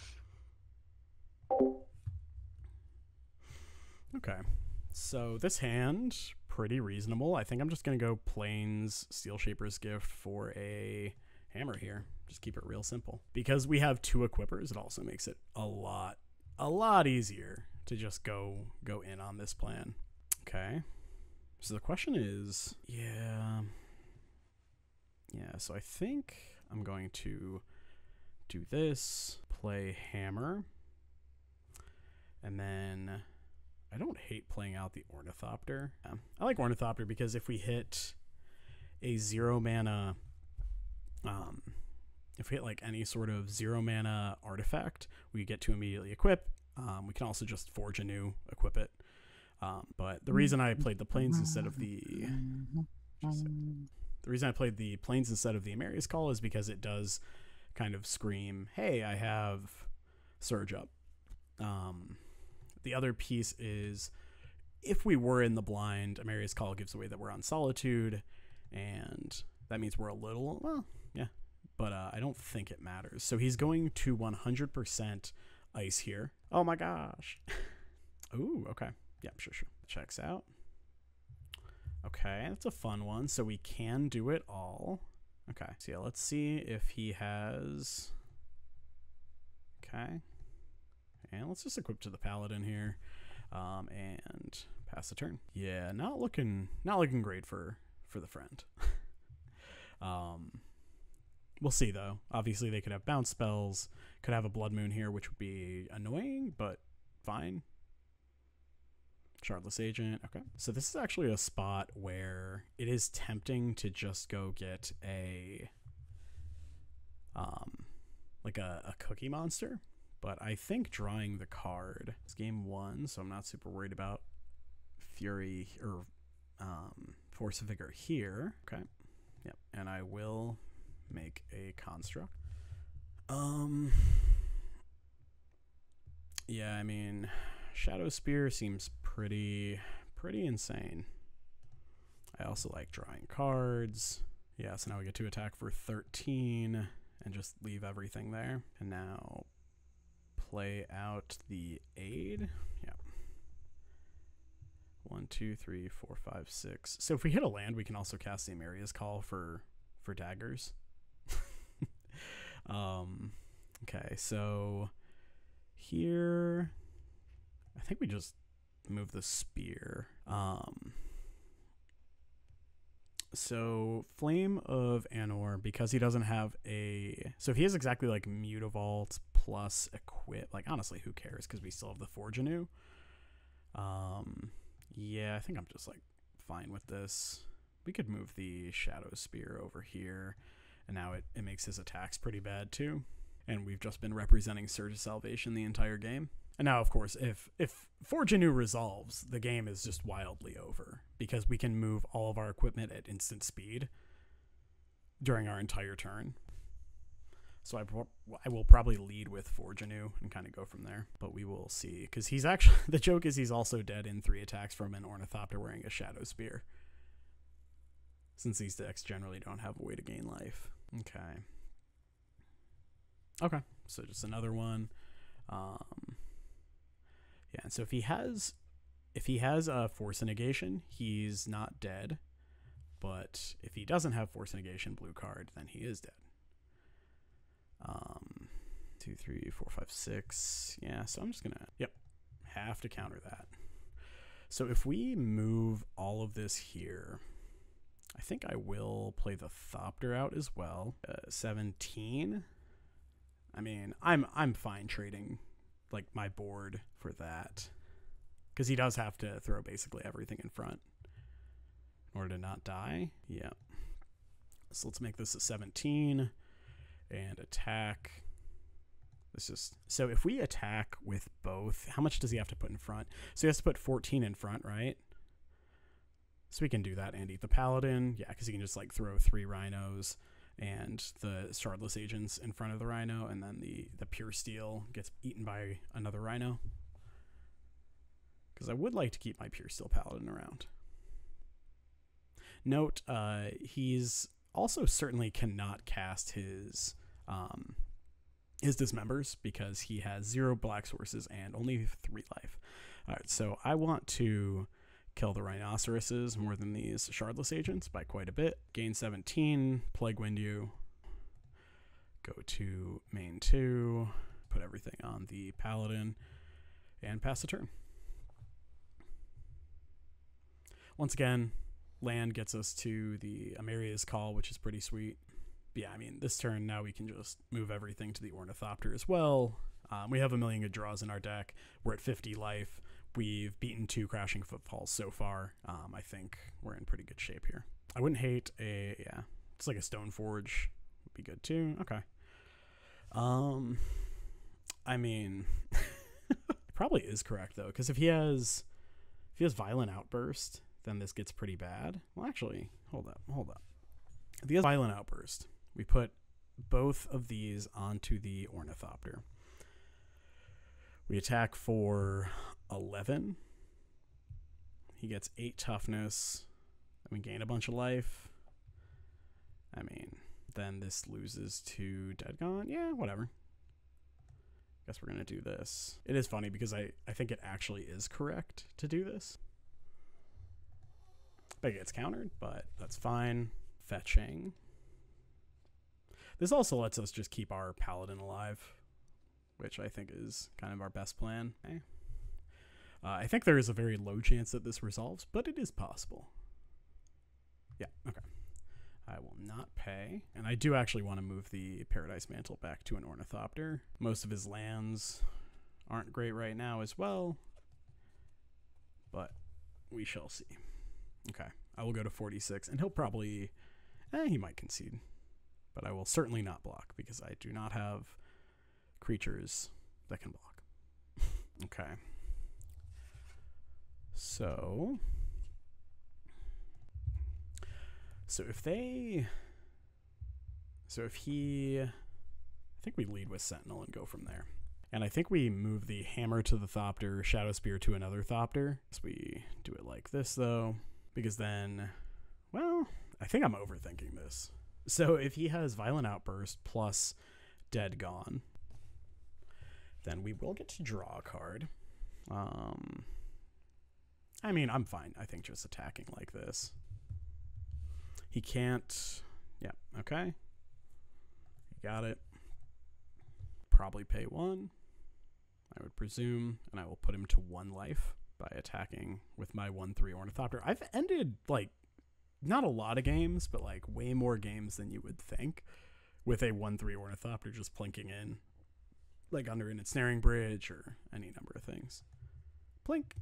Okay. So this hand, pretty reasonable. I think I'm just gonna go plains Steel Shaper's Gift for a hammer here. Just keep it real simple. Because we have two equippers, it also makes it a lot, a lot easier to just go go in on this plan. Okay. So the question is, yeah, yeah. So I think I'm going to do this, play hammer, and then I don't hate playing out the Ornithopter. Yeah. I like Ornithopter because if we hit a zero mana, um, if we hit like any sort of zero mana artifact, we get to immediately equip. Um, we can also just forge a new, equip it. Um, but the reason I played the Plains instead of the the reason I played the Plains instead of the Emeria's Call is because it does kind of scream, "Hey, I have Surge up." Um, the other piece is if we were in the blind, Emeria's Call gives away that we're on Solitude, and that means we're a little well, yeah, but uh, I don't think it matters. So he's going to 100% ice here. Oh my gosh. Ooh, okay. Yeah, sure, sure. Checks out. Okay, that's a fun one. So we can do it all. Okay, so yeah, let's see if he has. Okay. And let's just equip to the paladin here, um, and pass the turn. Yeah, not looking, not looking great for for the friend. um, we'll see though. Obviously, they could have bounce spells, could have a blood moon here, which would be annoying, but fine. Shardless agent. Okay. So this is actually a spot where it is tempting to just go get a um like a, a cookie monster. But I think drawing the card is game one, so I'm not super worried about Fury or um, Force of Vigor here. Okay. Yep. And I will make a construct. Um. Yeah, I mean, Shadow Spear seems pretty pretty insane. I also like drawing cards. Yeah, so now we get to attack for 13 and just leave everything there. And now play out the aid. Yeah. One, two, three, four, five, six. So if we hit a land, we can also cast the Emeria's Call for for daggers. um, okay, so here, I think we just move the spear. Um, so Flame of Anor, because he doesn't have a, so he has exactly like Mutavault plus equip, like honestly, who cares? Because we still have the Forge anew. Um, yeah, I think I'm just like fine with this. We could move the Shadow Spear over here, and now it, it makes his attacks pretty bad too. And we've just been representing Surge of Salvation the entire game. And now, of course, if if Forge anew resolves, the game is just wildly over because we can move all of our equipment at instant speed during our entire turn. So I, pro- I will probably lead with Forge anew and kind of go from there. But we will see because he's actually the joke is he's also dead in three attacks from an Ornithopter wearing a Shadow Spear. Since these decks generally don't have a way to gain life. Okay. Okay, so just another one. Um, yeah, and so if he has if he has a force negation, he's not dead. But if he doesn't have force negation, blue card, then he is dead. Um, two, three, four, five, six. Yeah, so I'm just gonna, yep, have to counter that. So if we move all of this here, I think I will play the Thopter out as well. Uh, 17. I mean, I'm I'm fine trading like my board for that because he does have to throw basically everything in front in order to not die. Yeah. So let's make this a 17 and attack. This is so if we attack with both, how much does he have to put in front? So he has to put 14 in front, right? So we can do that and eat the paladin. Yeah, because he can just like throw three rhinos and the shardless agents in front of the rhino, and then the the pure steel gets eaten by another rhino. Because I would like to keep my pure steel paladin around. Note, uh, he's also certainly cannot cast his um, his dismembers because he has zero black sources and only three life. All right, so I want to kill the rhinoceroses more than these shardless agents by quite a bit. Gain 17, plague wind you. Go to main two, put everything on the paladin, and pass the turn. Once again, land gets us to the Emeria's Call, which is pretty sweet. Yeah, I mean, this turn now we can just move everything to the Ornithopter as well. Um, we have a million good draws in our deck. We're at 50 life. We've beaten two Crashing Footfalls so far. Um, I think we're in pretty good shape here. I wouldn't hate a, yeah, it's like a Stone Forge would be good too. Okay. Um, I mean, probably is correct though, because if he has, if he has Violent Outburst, then this gets pretty bad. Well, actually, hold up, hold up. If he has Violent Outburst, we put both of these onto the Ornithopter. We attack for 11. He gets 8 toughness. And we gain a bunch of life. I mean, then this loses to Dead Gone. Yeah, whatever. Guess we're going to do this. It is funny because I, I think it actually is correct to do this. It gets countered, but that's fine. Fetching. This also lets us just keep our paladin alive, which I think is kind of our best plan. Okay. Uh, I think there is a very low chance that this resolves, but it is possible. Yeah, okay. I will not pay. And I do actually want to move the Paradise Mantle back to an Ornithopter. Most of his lands aren't great right now as well, but we shall see. Okay, I will go to 46, and he'll probably, eh, he might concede. But I will certainly not block because I do not have creatures that can block. okay. So, so if they, so if he, I think we lead with Sentinel and go from there. And I think we move the hammer to the Thopter, Shadow Spear to another Thopter. So we do it like this though, because then, well, I think I'm overthinking this. So if he has Violent Outburst plus Dead Gone, then we will get to draw a card. Um, I mean, I'm fine. I think just attacking like this. He can't. Yeah, okay. Got it. Probably pay one, I would presume, and I will put him to one life by attacking with my 1 3 Ornithopter. I've ended, like, not a lot of games, but, like, way more games than you would think with a 1 3 Ornithopter just plinking in, like, under an ensnaring bridge or any number of things. Plink.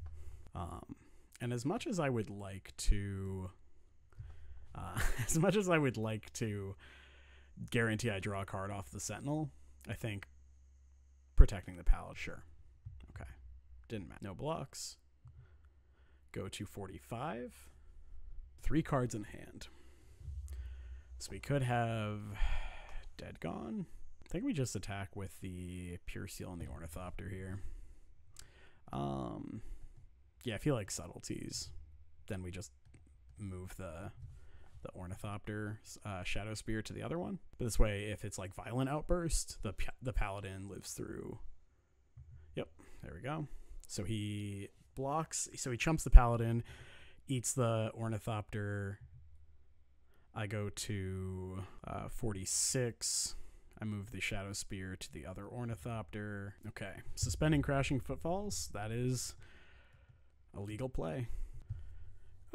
Um, and as much as I would like to, uh, as much as I would like to guarantee I draw a card off the Sentinel, I think protecting the palette, sure. Okay. Didn't matter. No blocks. Go to 45. Three cards in hand. So we could have Dead Gone. I think we just attack with the Pure Steel and the Ornithopter here. Um, yeah, I feel like subtleties. Then we just move the the Ornithopter uh, Shadow Spear to the other one. But this way, if it's like Violent Outburst, the the Paladin lives through. Yep, there we go. So he blocks. So he chumps the paladin, eats the ornithopter. I go to uh, 46. I move the shadow spear to the other ornithopter. Okay, suspending crashing footfalls. That is a legal play.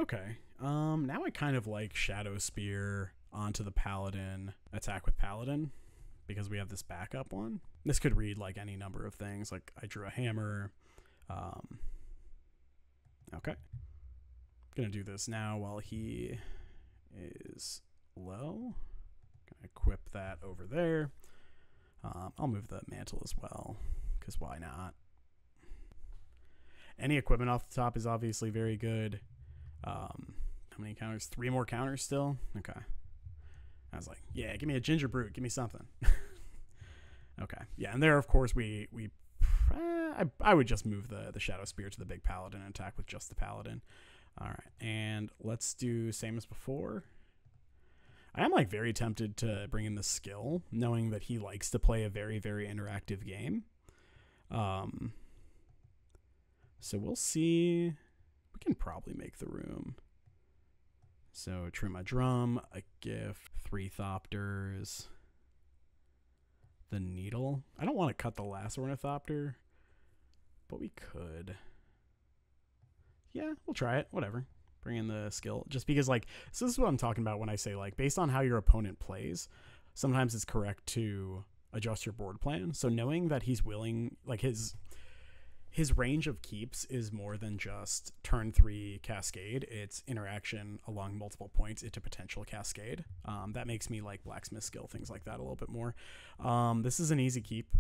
Okay, um, now I kind of like shadow spear onto the paladin, attack with paladin, because we have this backup one. This could read like any number of things. Like I drew a hammer. Um, okay, gonna do this now while he is low Gonna equip that over there. Um, I'll move the mantle as well, because why not? Any equipment off the top is obviously very good. Um, how many counters? Three more counters still? Okay. I was like, yeah, give me a ginger brute. Give me something. okay. Yeah, and there, of course, we we eh, I, I would just move the the shadow spear to the big paladin and attack with just the paladin. All right, and let's do same as before. I am like very tempted to bring in the skill, knowing that he likes to play a very, very interactive game. Um, so we'll see. We can probably make the room. So trim a drum, a gift, three thopters, the needle. I don't want to cut the last ornithopter, but we could. Yeah, we'll try it. Whatever. Bring in the skill. Just because like so this is what i'm talking about when i say like based on how your opponent plays sometimes it's correct to adjust your board plan. So knowing that he's willing like his his range of keeps is more than just turn three cascade. It's interaction along multiple points into potential cascade. Um, that makes me like blacksmith skill things like that a little bit more. Um, this is an easy keep.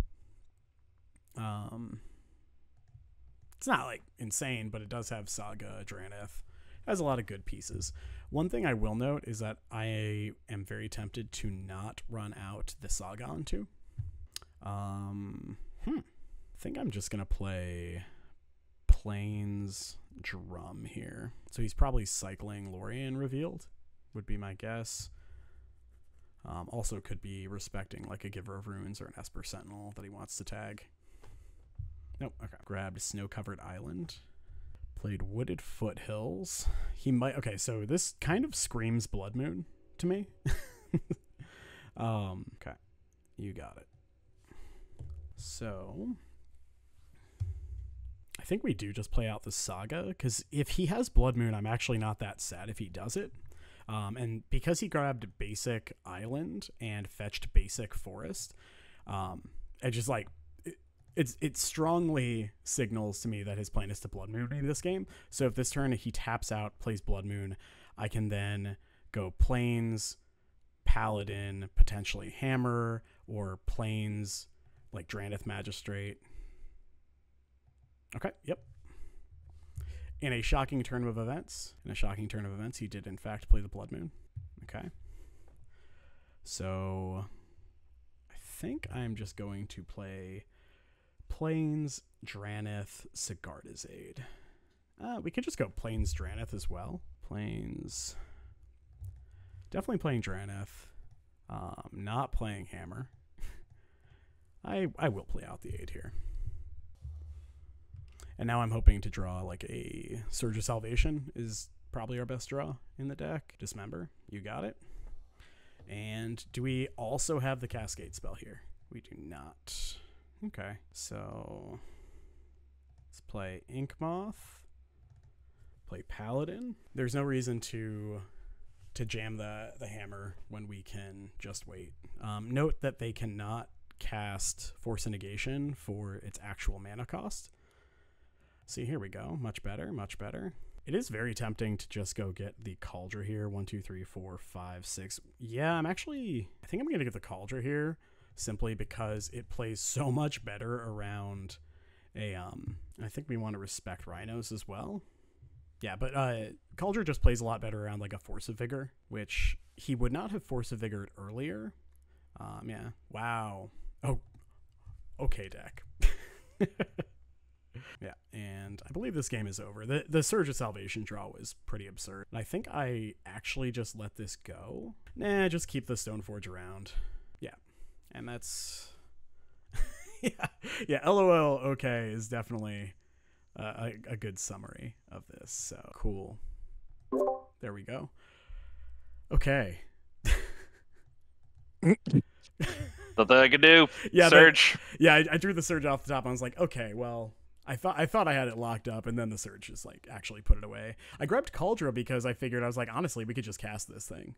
Um, it's not like insane but it does have saga Drannith has a lot of good pieces. One thing I will note is that I am very tempted to not run out the Saga onto. Um, hmm. I think I'm just gonna play Plains Drum here. So he's probably cycling Lorien revealed, would be my guess. Um, also could be respecting like a Giver of Runes or an Esper Sentinel that he wants to tag. Nope, okay. Grabbed Snow Covered Island played Wooded Foothills. He might. Okay, so this kind of screams Blood Moon to me. um, okay, you got it. So I think we do just play out the saga because if he has Blood Moon, I'm actually not that sad if he does it. Um, and because he grabbed basic island and fetched basic forest, um, it just like it's it strongly signals to me that his plan is to Blood Moon in this game. So if this turn he taps out, plays Blood Moon, I can then go Plains, Paladin, potentially Hammer, or Plains like Drannith Magistrate. Okay, yep. In a shocking turn of events, in a shocking turn of events, he did in fact play the Blood Moon. Okay. So I think I'm just going to play Plains, Drannith, Sigarda's Aid. Uh, we could just go Plains, Drannith as well. Plains. Definitely playing Drannith. Um, not playing Hammer. I I will play out the aid here. And now I'm hoping to draw like a Surge of Salvation is probably our best draw in the deck. Dismember, you got it. And do we also have the Cascade spell here? We do not. Okay, so let's play Ink Moth. Play Paladin. There's no reason to to jam the the hammer when we can just wait. Um, note that they cannot cast Force Negation for its actual mana cost. See, here we go. Much better, much better. It is very tempting to just go get the Kaldra here. One, two, three, four, five, six. Yeah, I'm actually. I think I'm gonna get the Kaldra here simply because it plays so much better around a um I think we want to respect rhinos as well. Yeah, but uh Kaldra just plays a lot better around like a force of vigor, which he would not have force of vigor earlier. Um yeah. Wow. Oh okay deck. yeah, and I believe this game is over. The the Surge of Salvation draw was pretty absurd. I think I actually just let this go. Nah, just keep the Stoneforge around and that's yeah yeah lol okay is definitely uh, a, a good summary of this. So cool. There we go. Okay. Nothing I could do. Yeah, the- Search. Yeah, I, I drew the surge off the top. And I was like, okay, well, I thought I thought I had it locked up, and then the surge just like actually put it away. I grabbed Kaldra because I figured I was like, honestly, we could just cast this thing.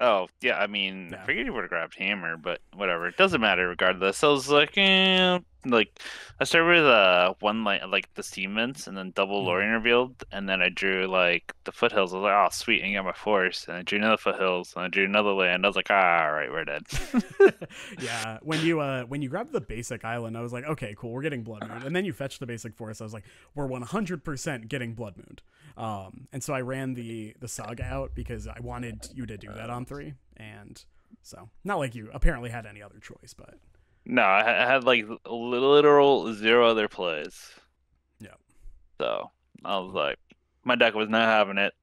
Oh yeah, I mean, Yeah. I figured you would have grabbed hammer, but whatever. It doesn't matter regardless. I was like, eh, like I started with uh one like like the steam vents and then double Mhm. Lorien revealed, and then I drew like the foothills. I was like, oh sweet, and got my force, and I drew another foothills, and I drew another land. I was like, ah, all right, we're dead. yeah, when you uh when you grabbed the basic island, I was like, okay, cool, we're getting Blood Moon. And then you fetched the basic forest. I was like, we're one hundred percent getting Blood Moon. Um, and so I ran the the saga out because I wanted you to do that on three, and so not like you apparently had any other choice, but no, I had like literal zero other plays. Yeah. So I was like, my deck was not having it.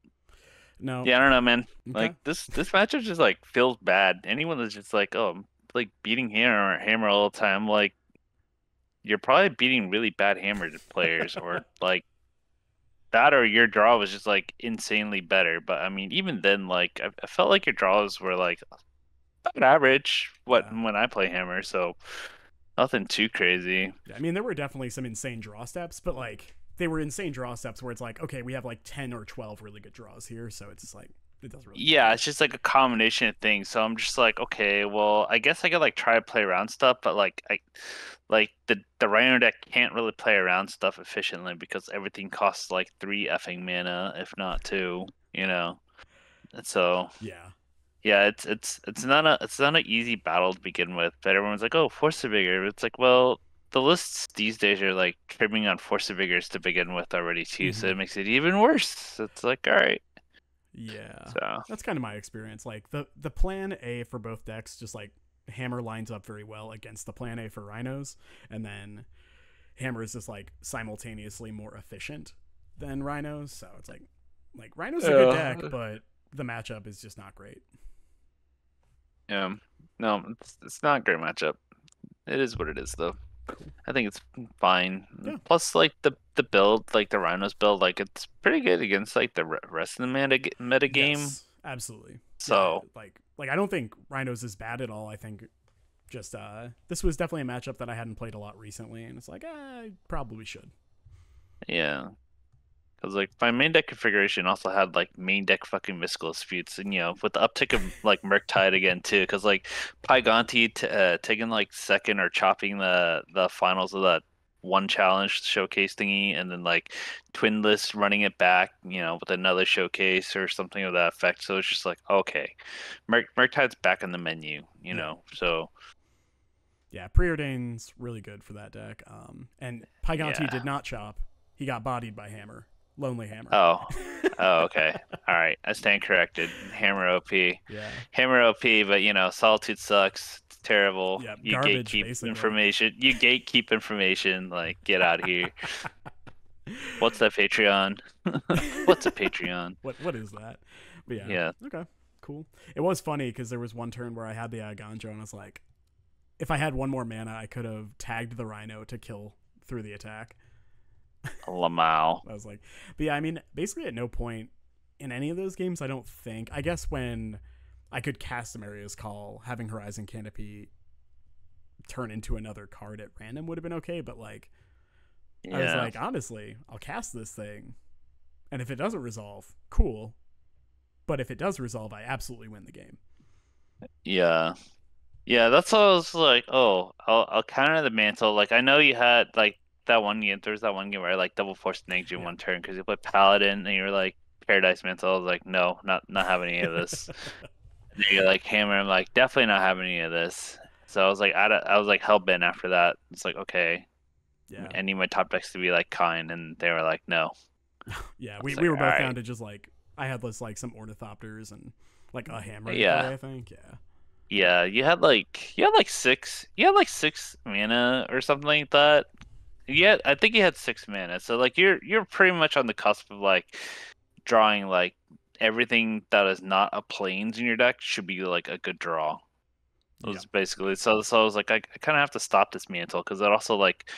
no, Yeah, I don't know, man. okay. Like this this matchup just like feels bad. Anyone that's just like, oh, I'm like beating hammer or hammer all the time, like you're probably beating really bad hammer players or like that or your draw was just like insanely better. But I mean, even then, like I, I felt like your draws were like about average what Yeah. when I play hammer, so nothing too crazy. I mean, there were definitely some insane draw steps, but like they were insane draw steps where it's like, okay, we have like ten or twelve really good draws here, so it's like it doesn't really. Yeah, it's just like a combination of things. So I'm just like, okay, well, I guess I could like try to play around stuff, but like I like the the Rhino deck can't really play around stuff efficiently because everything costs like three effing mana, if not two, you know. And so Yeah, yeah, it's it's it's not a it's not an easy battle to begin with. But everyone's like, oh, Force of Vigor. It's like, well, the lists these days are like trimming on Force of Vigors to begin with already too, so Mhm. it makes it even worse. It's like, all right, yeah. so That's kind of my experience. Like the the plan A for both decks, just like Hammer lines up very well against the plan A for Rhinos, and then Hammer is just like simultaneously more efficient than Rhinos. So it's like like Rhinos are a good deck, but the matchup is just not great. Yeah. No, it's it's not a great matchup. It is what it is though. I think it's fine. Yeah. Plus, like the the build, like the Rhinos build, like it's pretty good against like the rest of the meta meta game. Yes, absolutely. So Yeah, like like I don't think Rhinos is bad at all. I think just uh this was definitely a matchup that I hadn't played a lot recently, and it's like eh, I probably should. yeah, because like my main deck configuration also had like main deck fucking mystical disputes, and you know with the uptick of like Murktide again too, because like Pygonti t- uh, taking like second or chopping the the finals of that one challenge showcase thingy, and then like Twinless running it back, you know, with another showcase or something of that effect. So it's just like okay, Murk Murktide's back on the menu, you Yeah. know. So Yeah, Preordain's really good for that deck. Um, and Pygonti Yeah. did not chop. He got bodied by Hammer, Lonely Hammer. oh oh okay, all right, I stand corrected. Hammer OP. yeah, Hammer OP, but you know, Solitude sucks. It's terrible. Yeah, you garbage, gatekeep basically. information. You gatekeep information. Like, get out of here. What's that Patreon? What's a Patreon? what what is that? But yeah, Yeah. okay, cool. It was funny because there was one turn where I had the Eiganjo and I was like, if I had one more mana, I could have tagged the Rhino to kill through the attack. Lamau. I was like, but yeah, I mean, basically at no point in any of those games, I don't think. I guess when I could cast Emeria's Call, having Horizon Canopy turn into another card at random would have been okay, but like, I was like, honestly, I'll cast this thing, and if it doesn't resolve, cool. But if it does resolve, I absolutely win the game. Yeah. Yeah, that's all I was like, oh, I'll I'll counter the mantle. Like I know you had like that one game there was that one game where I like double forced Naged in Yeah. one turn because you put Paladin and you're like Paradise Mantle. I was like, no, not not having any of this. And you're like Hammer, I'm like, definitely not having any of this. So I was like, I, I was like hell bent after that. It's like, okay, yeah, I need my top decks to be like kind, and they were like, no. yeah. We, was we were both alright. down to just like I had this like some ornithopters and like a hammer. Yeah. play, I think. Yeah. Yeah, you had like you had like six you had like six mana or something like that. Yeah, I think you had six mana. So like you're you're pretty much on the cusp of like drawing like everything that is not a Plains in your deck should be like a good draw. It was basically so so I was like I, I kind of have to stop this mantle because it also like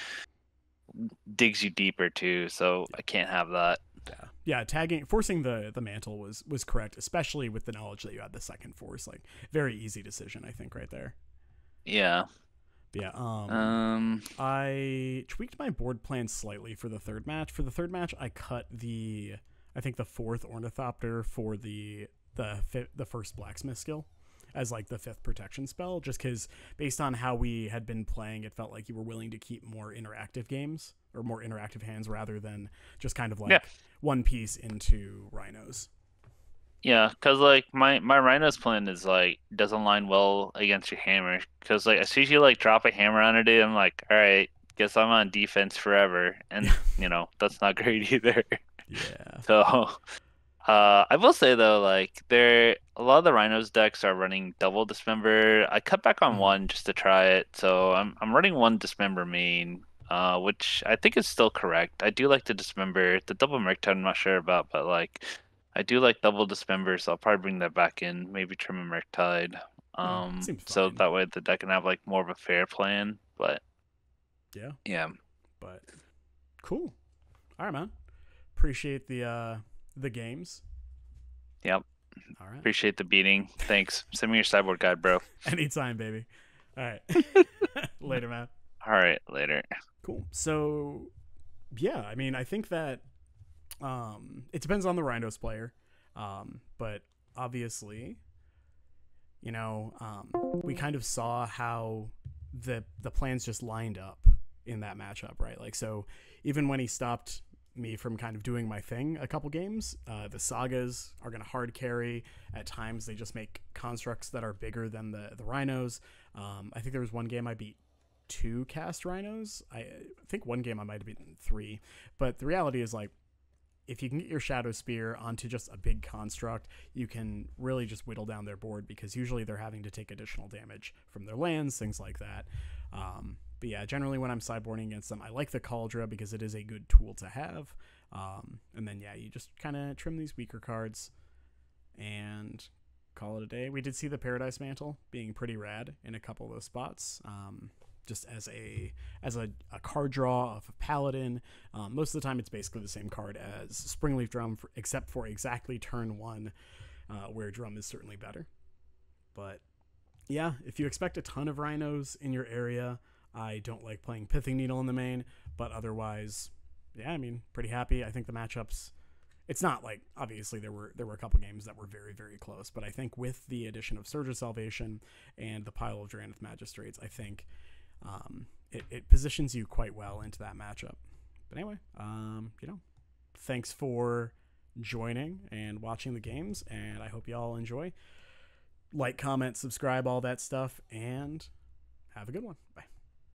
digs you deeper too. So I can't have that. Yeah, yeah. Tagging, forcing the the mantle was was correct, especially with the knowledge that you had the second force. Like very easy decision, I think, right there. Yeah. But yeah. Um, Um. I tweaked my board plan slightly for the third match. For the third match, I cut the I think the fourth ornithopter for the the fi- the first blacksmith skill as like the fifth protection spell just because based on how we had been playing it felt like you were willing to keep more interactive games or more interactive hands rather than just kind of like Yeah. one piece into rhinos Yeah, cause like my my Rhino's plan is like doesn't line well against your hammer. Cause like as soon as you like drop a hammer on a dude, I'm like, all right, guess I'm on defense forever, and you know that's not great either. yeah So, uh, I will say though, like there, a lot of the Rhinos decks are running double dismember. I cut back on Mhm. one just to try it, so I'm I'm running one dismember main, uh, which I think is still correct. I do like the dismember. The double Murktide I'm not sure about, but like, I do like double dismember, so I'll probably bring that back in. Maybe trim a Murktide. Um, seems so that way the deck can have like more of a fair plan. But yeah yeah, but cool all right man appreciate the uh the games Yep. all right appreciate the beating. Thanks. Send me your sideboard guide, bro. anytime baby all right later man All right, later. Cool. So, yeah, I mean, I think that um, it depends on the Rhinos player, um, but obviously, you know, um, we kind of saw how the the plans just lined up in that matchup, right? Like, so even when he stopped me from kind of doing my thing a couple games, uh, the sagas are going to hard carry. At times, they just make constructs that are bigger than the the rhinos. Um, I think there was one game I beat two cast rhinos. I think one game I might have beaten three, but the reality is like if you can get your shadow spear onto just a big construct, you can really just whittle down their board because usually they're having to take additional damage from their lands, things like that. Um, but yeah, generally when I'm sideboarding against them, I like the Kaldra because it is a good tool to have. Um, and then yeah, you just kind of trim these weaker cards and call it a day. We did see the Paradise Mantle being pretty rad in a couple of those spots. Um, just as a as a, a card draw of a paladin. Um, most of the time, it's basically the same card as Springleaf Drum, for, except for exactly turn one, uh, where Drum is certainly better. But yeah, if you expect a ton of rhinos in your area, I don't like playing Pithing Needle in the main, but otherwise, yeah, I mean, pretty happy. I think the matchups. It's not like obviously there were there were a couple games that were very very close, but I think with the addition of Surge of Salvation and the pile of Drannith Magistrates, I think um, it, it positions you quite well into that matchup. But anyway, um, you know, thanks for joining and watching the games, and I hope you all enjoy. Like, comment, subscribe, all that stuff, and have a good one. Bye.